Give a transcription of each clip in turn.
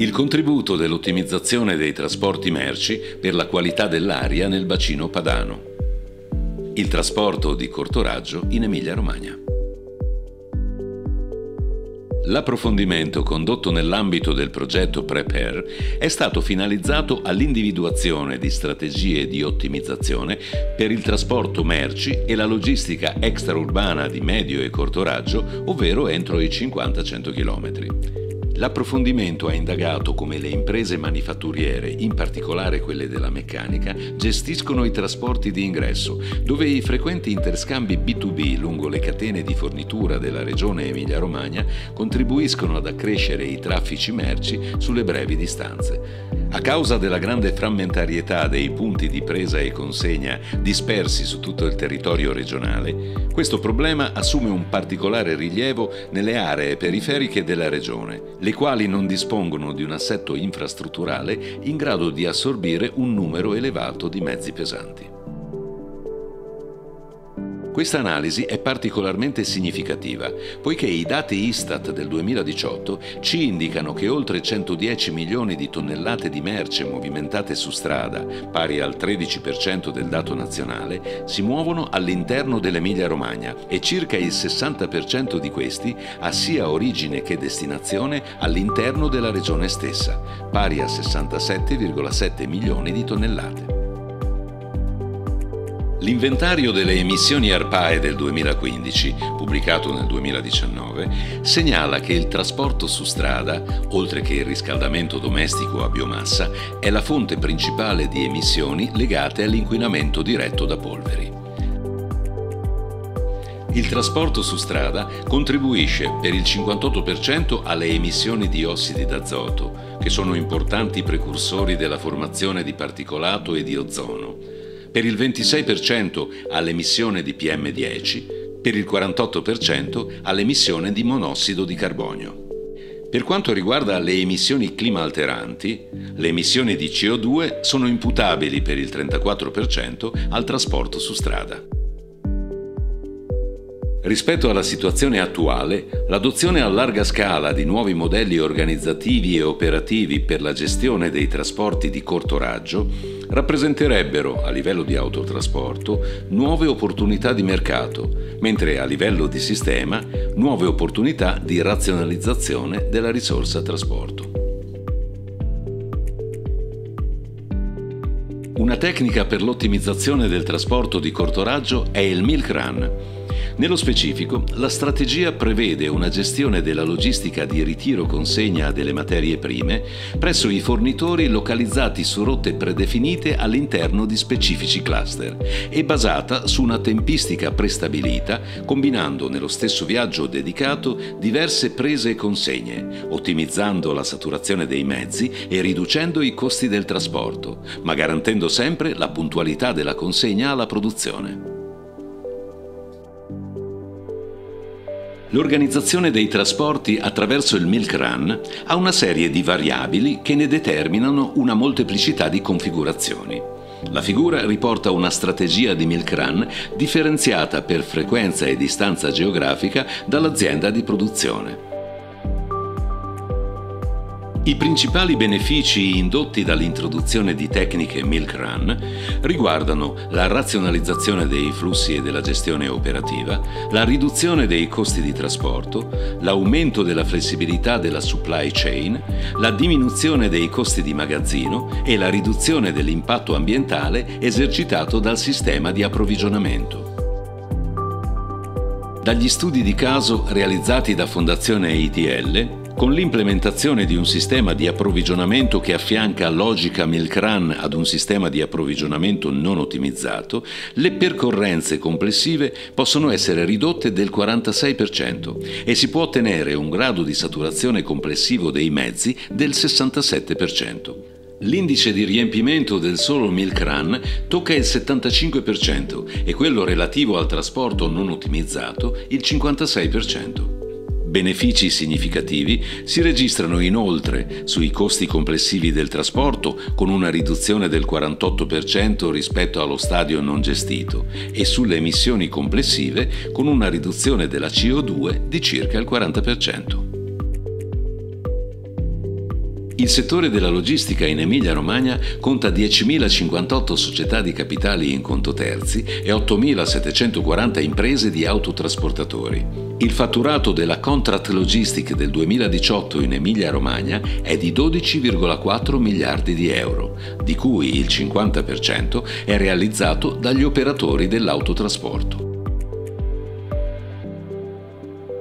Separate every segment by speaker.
Speaker 1: il contributo dell'ottimizzazione dei trasporti merci per la qualità dell'aria nel bacino padano, il trasporto di corto raggio in Emilia-Romagna. L'approfondimento condotto nell'ambito del progetto Prepare è stato finalizzato all'individuazione di strategie di ottimizzazione per il trasporto merci e la logistica extraurbana di medio e corto raggio, ovvero entro i 50-100 km. L'approfondimento ha indagato come le imprese manifatturiere, in particolare quelle della meccanica, gestiscono i trasporti di ingresso, dove i frequenti interscambi B2B lungo le catene di fornitura della regione Emilia-Romagna contribuiscono ad accrescere i traffici merci sulle brevi distanze. A causa della grande frammentarietà dei punti di presa e consegna dispersi su tutto il territorio regionale, questo problema assume un particolare rilievo nelle aree periferiche della regione, le quali non dispongono di un assetto infrastrutturale in grado di assorbire un numero elevato di mezzi pesanti. Questa analisi è particolarmente significativa, poiché i dati Istat del 2018 ci indicano che oltre 110 milioni di tonnellate di merce movimentate su strada, pari al 13% del dato nazionale, si muovono all'interno dell'Emilia-Romagna e circa il 60% di questi ha sia origine che destinazione all'interno della regione stessa, pari a 67,7 milioni di tonnellate. L'inventario delle emissioni ARPAE del 2015, pubblicato nel 2019, segnala che il trasporto su strada, oltre che il riscaldamento domestico a biomassa, è la fonte principale di emissioni legate all'inquinamento diretto da polveri. Il trasporto su strada contribuisce per il 58% alle emissioni di ossidi d'azoto, che sono importanti precursori della formazione di particolato e di ozono per il 26% all'emissione di PM10, per il 48% all'emissione di monossido di carbonio. Per quanto riguarda le emissioni climalteranti, le emissioni di CO2 sono imputabili per il 34% al trasporto su strada. Rispetto alla situazione attuale, l'adozione a larga scala di nuovi modelli organizzativi e operativi per la gestione dei trasporti di corto raggio rappresenterebbero, a livello di autotrasporto, nuove opportunità di mercato, mentre a livello di sistema, nuove opportunità di razionalizzazione della risorsa trasporto. Una tecnica per l'ottimizzazione del trasporto di corto raggio è il milk run nello specifico, la strategia prevede una gestione della logistica di ritiro-consegna delle materie prime presso i fornitori localizzati su rotte predefinite all'interno di specifici cluster e basata su una tempistica prestabilita, combinando nello stesso viaggio dedicato diverse prese e consegne, ottimizzando la saturazione dei mezzi e riducendo i costi del trasporto, ma garantendo sempre la puntualità della consegna alla produzione. L'organizzazione dei trasporti attraverso il Milk Run ha una serie di variabili che ne determinano una molteplicità di configurazioni. La figura riporta una strategia di Milk Run differenziata per frequenza e distanza geografica dall'azienda di produzione. I principali benefici indotti dall'introduzione di tecniche Milk Run riguardano la razionalizzazione dei flussi e della gestione operativa, la riduzione dei costi di trasporto, l'aumento della flessibilità della supply chain, la diminuzione dei costi di magazzino e la riduzione dell'impatto ambientale esercitato dal sistema di approvvigionamento. Dagli studi di caso realizzati da Fondazione ITL con l'implementazione di un sistema di approvvigionamento che affianca logica milk run ad un sistema di approvvigionamento non ottimizzato, le percorrenze complessive possono essere ridotte del 46% e si può ottenere un grado di saturazione complessivo dei mezzi del 67%. L'indice di riempimento del solo milk run tocca il 75% e quello relativo al trasporto non ottimizzato il 56%. Benefici significativi si registrano inoltre sui costi complessivi del trasporto con una riduzione del 48% rispetto allo stadio non gestito e sulle emissioni complessive con una riduzione della CO2 di circa il 40%. Il settore della logistica in Emilia-Romagna conta 10.058 società di capitali in conto terzi e 8.740 imprese di autotrasportatori. Il fatturato della Contract Logistic del 2018 in Emilia-Romagna è di 12,4 miliardi di euro, di cui il 50% è realizzato dagli operatori dell'autotrasporto.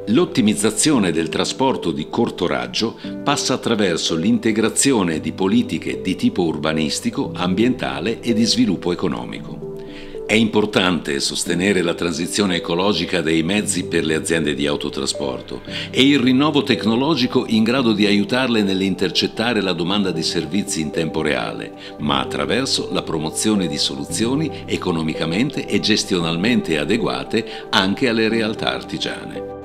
Speaker 1: L'ottimizzazione del trasporto di corto raggio passa attraverso l'integrazione di politiche di tipo urbanistico, ambientale e di sviluppo economico. È importante sostenere la transizione ecologica dei mezzi per le aziende di autotrasporto e il rinnovo tecnologico in grado di aiutarle nell'intercettare la domanda di servizi in tempo reale, ma attraverso la promozione di soluzioni economicamente e gestionalmente adeguate anche alle realtà artigiane.